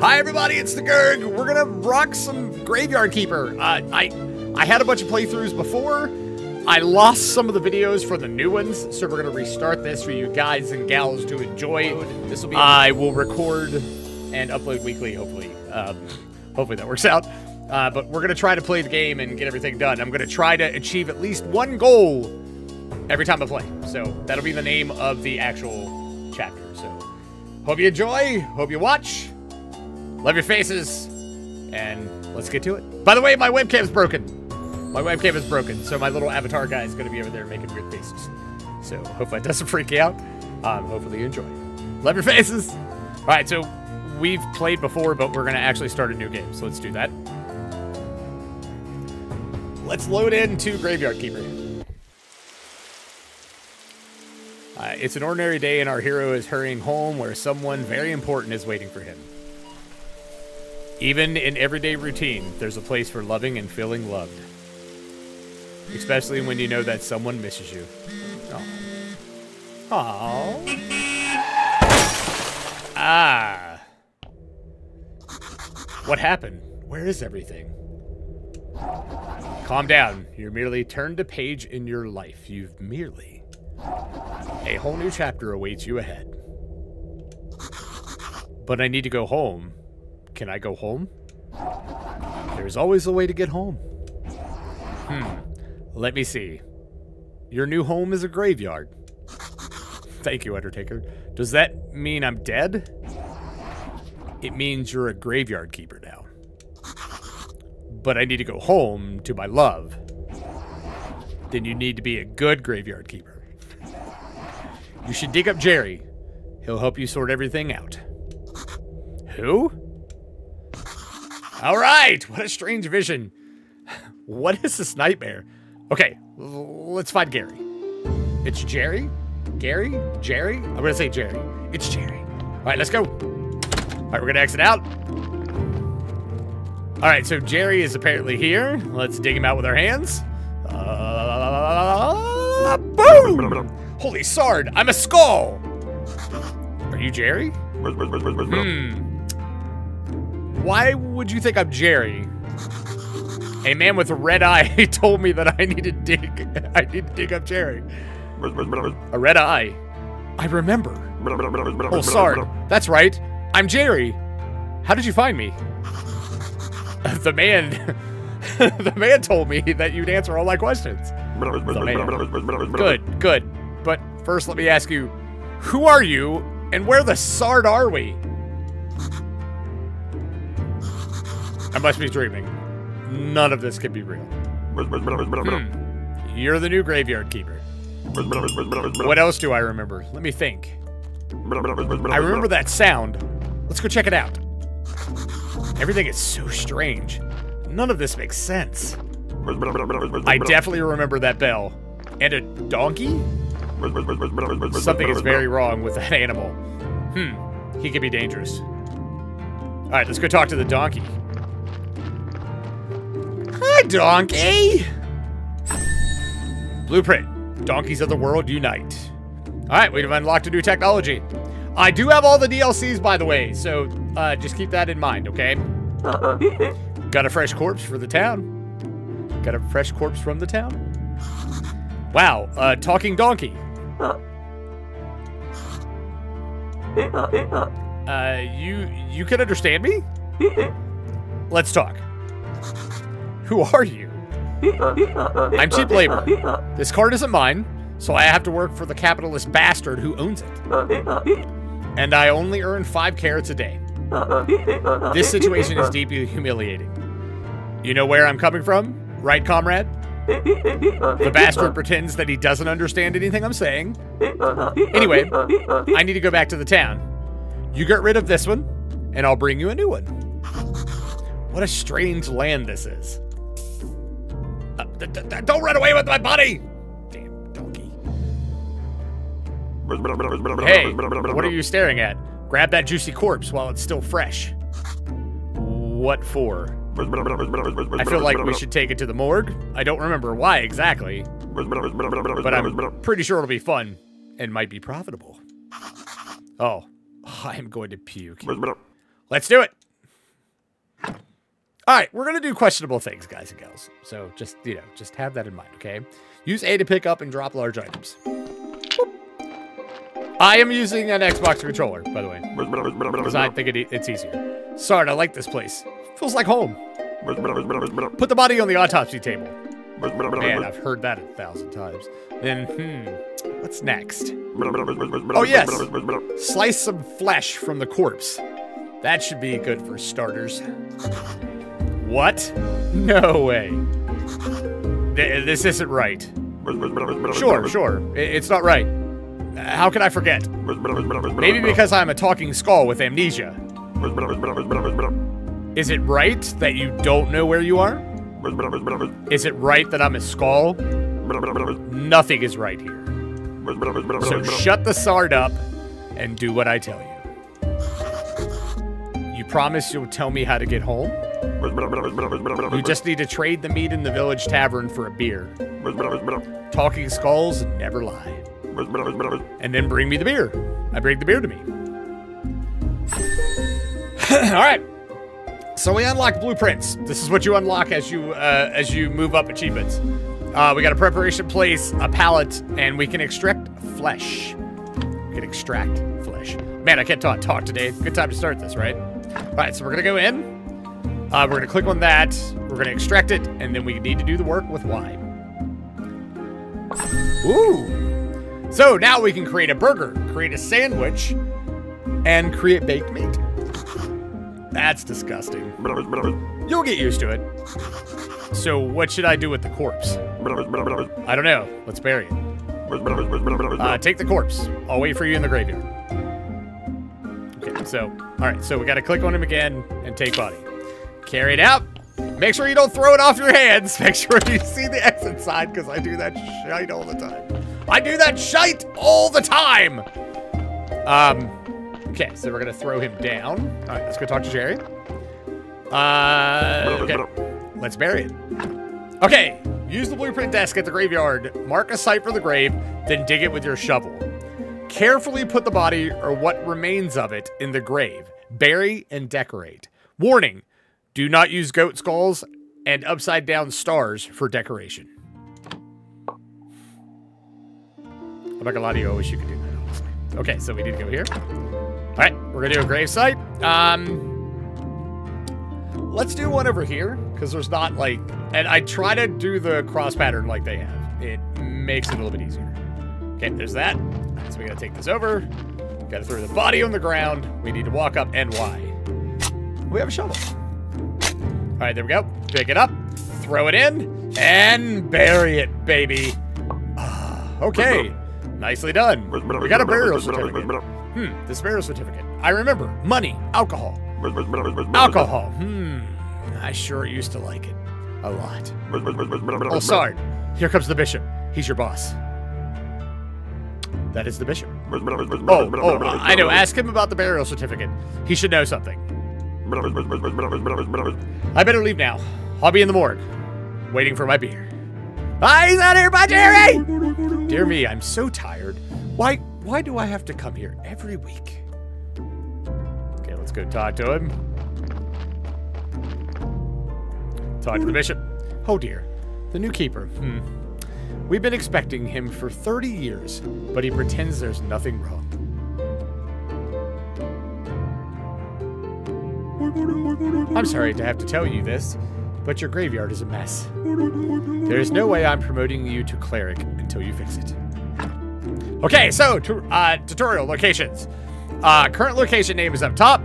Hi everybody, it's the Gerg. We're gonna rock some Graveyard Keeper. Uh, I I had a bunch of playthroughs before. I lost some of the videos for the new ones, so we're gonna restart this for you guys and gals to enjoy. This will be. I will record and upload weekly, hopefully. Um, hopefully that works out. Uh, but we're gonna try to play the game and get everything done. I'm gonna try to achieve at least one goal every time I play. So that'll be the name of the actual chapter. So hope you enjoy. Hope you watch. Love your faces. And let's get to it. By the way, my webcam's broken. My webcam is broken, so my little avatar guy is going to be over there making weird faces. So hopefully it doesn't freak you out. Um, hopefully you enjoy. Love your faces. All right, so we've played before, but we're going to actually start a new game. So let's do that. Let's load into Graveyard Keeper. Uh, it's an ordinary day, and our hero is hurrying home where someone very important is waiting for him. Even in everyday routine, there's a place for loving and feeling loved. Especially when you know that someone misses you. Aww. Ah. What happened? Where is everything? Calm down. You're merely turned a page in your life. You've merely. A whole new chapter awaits you ahead. But I need to go home. Can I go home? There's always a way to get home. Hmm. Let me see. Your new home is a graveyard. Thank you, Undertaker. Does that mean I'm dead? It means you're a graveyard keeper now. But I need to go home to my love. Then you need to be a good graveyard keeper. You should dig up Jerry. He'll help you sort everything out. Who? All right, what a strange vision. What is this nightmare? Okay, let's find Gary. It's Jerry? Gary? Jerry? I'm gonna say Jerry. It's Jerry. All right, let's go. All right, we're gonna exit out. All right, so Jerry is apparently here. Let's dig him out with our hands. Uh, boom! Holy sard, I'm a skull! Are you Jerry? Hmm. Why would you think I'm Jerry? A man with a red eye told me that I need to dig. I need to dig up Jerry. A red eye. I remember. Oh, Sard. That's right. I'm Jerry. How did you find me? the man. the man told me that you'd answer all my questions. Good, good. But first, let me ask you, who are you, and where the Sard are we? I must be dreaming. None of this can be real. Hmm. You're the new graveyard keeper. What else do I remember? Let me think. I remember that sound. Let's go check it out. Everything is so strange. None of this makes sense. I definitely remember that bell. And a donkey? Something is very wrong with that animal. Hmm, he could be dangerous. Alright, let's go talk to the donkey. Hi, donkey! Blueprint. Donkeys of the world unite. Alright, we've unlocked a new technology. I do have all the DLCs, by the way, so uh, just keep that in mind, okay? Got a fresh corpse for the town. Got a fresh corpse from the town. Wow, uh, talking donkey. Uh, you you can understand me? Let's talk. Who are you? I'm cheap labor. This card isn't mine, so I have to work for the capitalist bastard who owns it. And I only earn five carrots a day. This situation is deeply humiliating. You know where I'm coming from, right, comrade? The bastard pretends that he doesn't understand anything I'm saying. Anyway, I need to go back to the town. You get rid of this one, and I'll bring you a new one. What a strange land this is. Uh, don't run away with my buddy! Damn donkey. Hey, what are you staring at? Grab that juicy corpse while it's still fresh. What for? I feel like we should take it to the morgue. I don't remember why exactly, but I'm pretty sure it'll be fun and might be profitable. Oh, I'm going to puke. Let's do it. All right, we're gonna do questionable things, guys and gals. So just you know, just have that in mind, okay? Use A to pick up and drop large items. I am using an Xbox controller, by the way, because I think it, it's easier. Sorry, I like this place. Feels like home. Put the body on the autopsy table. Man, I've heard that a thousand times. Then, hmm, what's next? Oh, yes. Slice some flesh from the corpse. That should be good for starters. What? No way. Th this isn't right. Sure, sure. It's not right. How can I forget? Maybe because I'm a talking skull with amnesia. Is it right that you don't know where you are? Is it right that I'm a skull? Nothing is right here. So shut the sard up and do what I tell you. You promise you'll tell me how to get home? You just need to trade the meat in the village tavern for a beer. Talking skulls never lie. And then bring me the beer. I bring the beer to me. All right. So we unlock blueprints. This is what you unlock as you uh, as you move up achievements. Uh, we got a preparation place, a pallet, and we can extract flesh. We can extract flesh. Man, I can't talk, talk today. Good time to start this, right? All right, so we're gonna go in. Uh, we're gonna click on that. We're gonna extract it, and then we need to do the work with Y. Ooh. So now we can create a burger, create a sandwich, and create baked meat. That's disgusting. You'll get used to it. So what should I do with the corpse? I don't know. Let's bury it. Uh, take the corpse. I'll wait for you in the graveyard. Okay, so, all right, so we got to click on him again and take body. Carry it out. Make sure you don't throw it off your hands. Make sure you see the exit sign because I do that shite all the time. I do that shite all the time. Um, Okay, so we're gonna throw him down. All right, let's go talk to Jerry. Uh, okay, let's bury it. Okay, use the blueprint desk at the graveyard. Mark a site for the grave, then dig it with your shovel. Carefully put the body or what remains of it in the grave. Bury and decorate. Warning, do not use goat skulls and upside down stars for decoration. I'm not gonna lie to you, I wish you could do that. Okay, so we need to go here. All right, we're gonna do a gravesite. Um, let's do one over here because there's not like, and I try to do the cross pattern like they have. It makes it a little bit easier. Okay, there's that. So we gotta take this over. Gotta throw the body on the ground. We need to walk up and Y. We have a shovel. All right, there we go. Pick it up, throw it in, and bury it, baby. Ah, okay, nicely done. We got a burial certificate. Hmm, this burial certificate. I remember. Money. Alcohol. Alcohol. Hmm. I sure used to like it. A lot. Oh, sorry. Here comes the bishop. He's your boss. That is the bishop. Oh, oh, I know. Ask him about the burial certificate. He should know something. I better leave now. I'll be in the morgue, waiting for my beer. Ah, he's out here, by Jerry! Dear me, I'm so tired. Why, why do I have to come here every week? Okay, let's go talk to him. Talk to the bishop. Oh dear, the new keeper. Hmm. We've been expecting him for 30 years, but he pretends there's nothing wrong. I'm sorry to have to tell you this, but your graveyard is a mess. There is no way I'm promoting you to cleric until you fix it. Okay, so uh, tutorial locations. Uh, current location name is up top.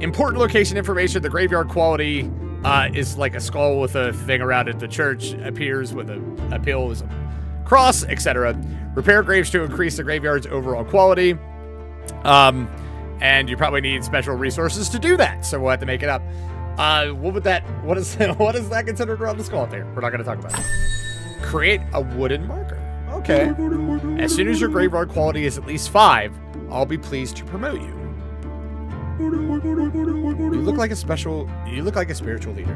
Important location information, the graveyard quality uh, is like a skull with a thing around it. The church appears with a, a pill as a cross, etc. Repair graves to increase the graveyard's overall quality. Um, and you probably need special resources to do that, so we'll have to make it up. Uh, what would that, what is, what is that considered around the skull there? We're not going to talk about it. Create a wooden marker. Okay. As soon as your graveyard quality is at least five, I'll be pleased to promote you. You look like a special, you look like a spiritual leader.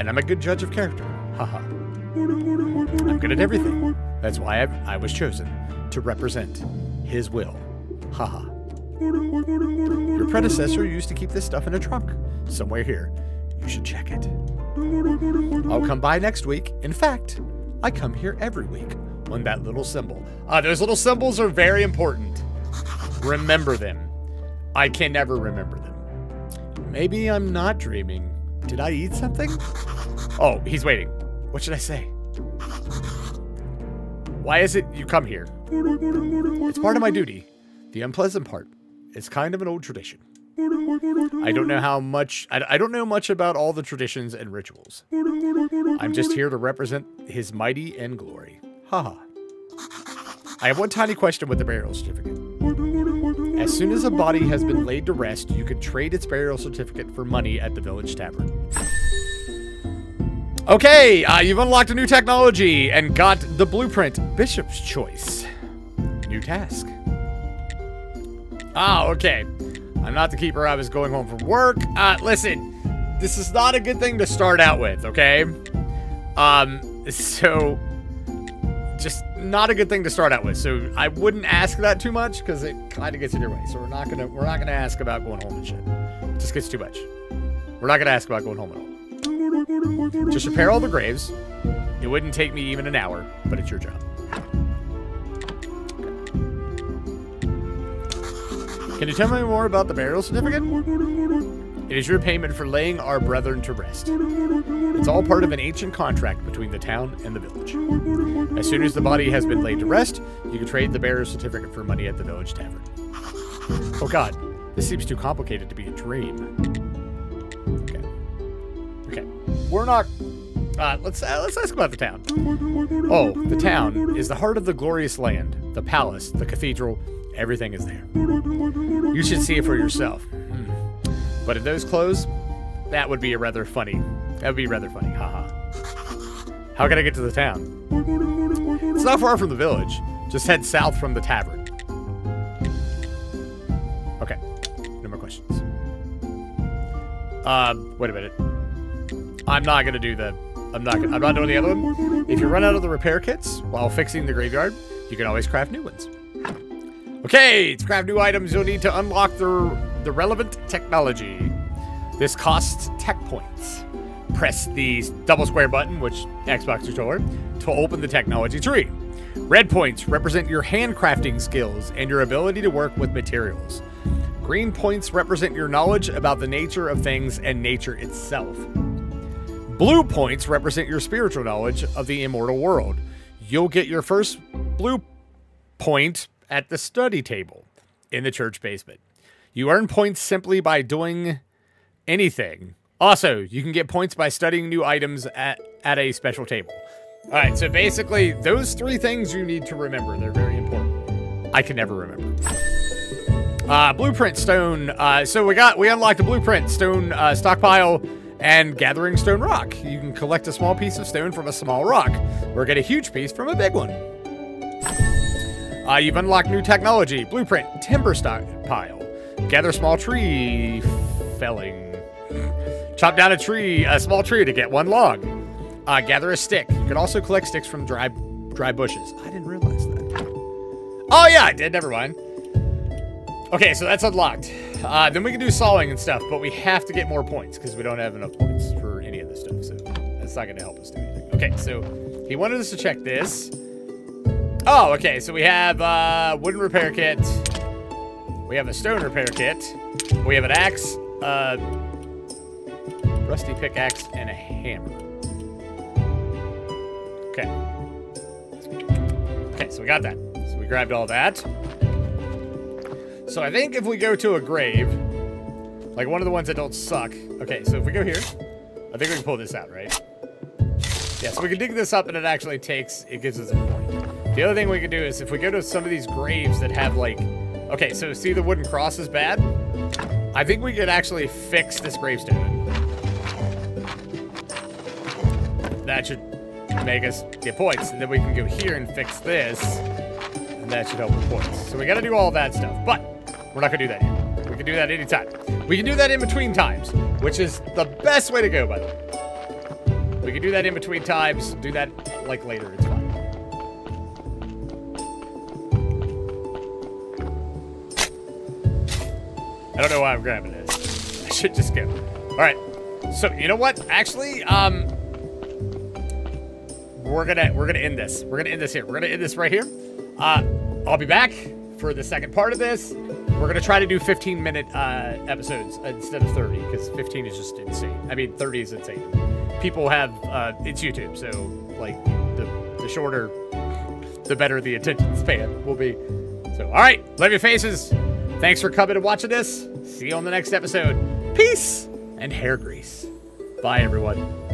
And I'm a good judge of character. Haha. I'm good at everything. That's why I, I was chosen to represent his will. Haha. Your predecessor used to keep this stuff in a trunk somewhere here. You should check it. I'll come by next week. In fact, I come here every week on that little symbol. Uh, those little symbols are very important. Remember them. I can never remember them. Maybe I'm not dreaming. Did I eat something? Oh, he's waiting. What should I say? Why is it you come here? It's part of my duty. The unpleasant part. It's kind of an old tradition. I don't know how much, I, I don't know much about all the traditions and rituals. I'm just here to represent his mighty and glory. Haha. I have one tiny question with the burial certificate. As soon as a body has been laid to rest, you can trade its burial certificate for money at the village tavern. Okay, uh, you've unlocked a new technology and got the blueprint, Bishop's Choice. New task. Ah, okay. I'm not the keeper. I was going home from work. Uh, listen, this is not a good thing to start out with, okay? Um, so just not a good thing to start out with. So I wouldn't ask that too much because it kind of gets in your way. So we're not gonna we're not gonna ask about going home and shit. It just gets too much. We're not gonna ask about going home at all. Just repair all the graves. It wouldn't take me even an hour, but it's your job. Can you tell me more about the burial certificate? It is your payment for laying our brethren to rest. It's all part of an ancient contract between the town and the village. As soon as the body has been laid to rest, you can trade the burial certificate for money at the village tavern. Oh god, this seems too complicated to be a dream. Okay. Okay. We're not uh, let's uh, let's ask about the town. Oh, the town is the heart of the glorious land. The palace, the cathedral, everything is there. You should see it for yourself. But in those clothes, that would be a rather funny. That would be rather funny. Haha. How can I get to the town? It's not far from the village. Just head south from the tavern. Okay. No more questions. Um, wait a minute. I'm not gonna do the. I'm not. Gonna, I'm not doing the other one. If you run out of the repair kits while fixing the graveyard, you can always craft new ones. Okay, to craft new items, you'll need to unlock the the relevant technology. This costs tech points. Press the double square button, which Xbox controller, to open the technology tree. Red points represent your handcrafting skills and your ability to work with materials. Green points represent your knowledge about the nature of things and nature itself. Blue points represent your spiritual knowledge of the immortal world. You'll get your first blue point at the study table in the church basement. You earn points simply by doing anything. Also, you can get points by studying new items at, at a special table. All right, so basically, those three things you need to remember. They're very important. I can never remember. Uh, blueprint stone. Uh, so we got we unlocked a blueprint stone uh, stockpile and gathering stone rock. You can collect a small piece of stone from a small rock, or get a huge piece from a big one. You've unlocked new technology. Blueprint timber stockpile. Gather small tree felling. Chop down a tree, a small tree to get one log. Uh, gather a stick. You can also collect sticks from dry, dry bushes. I didn't realize that. Oh yeah, I did. Never mind. Okay, so that's unlocked. Uh, then we can do sawing and stuff, but we have to get more points because we don't have enough points for any of this stuff. So that's not going to help us do anything. Okay, so he wanted us to check this. Oh, okay. So we have uh, wooden repair kit. We have a stone repair kit. We have an axe, uh, rusty pickaxe, and a hammer. Okay. Okay, so we got that. So we grabbed all that. So I think if we go to a grave, like one of the ones that don't suck. Okay, so if we go here, I think we can pull this out, right? Yeah, so we can dig this up and it actually takes, it gives us a point. The other thing we can do is if we go to some of these graves that have like Okay, so see the wooden cross is bad? I think we could actually fix this gravestone. That should make us get points. And then we can go here and fix this. And that should help with points. So we gotta do all that stuff. But we're not gonna do that here. We can do that anytime. We can do that in between times, which is the best way to go, by the way. We can do that in between times, do that like later, it's fine. I don't know why I'm grabbing this. I should just go. All right. So you know what? Actually, um, we're gonna we're gonna end this. We're gonna end this here. We're gonna end this right here. Uh, I'll be back for the second part of this. We're gonna try to do 15 minute uh, episodes instead of 30 because 15 is just insane. I mean, 30 is insane. People have uh, it's YouTube, so like the the shorter, the better the attention span will be. So all right, love your faces. Thanks for coming and watching this. See you on the next episode. Peace and hair grease. Bye, everyone.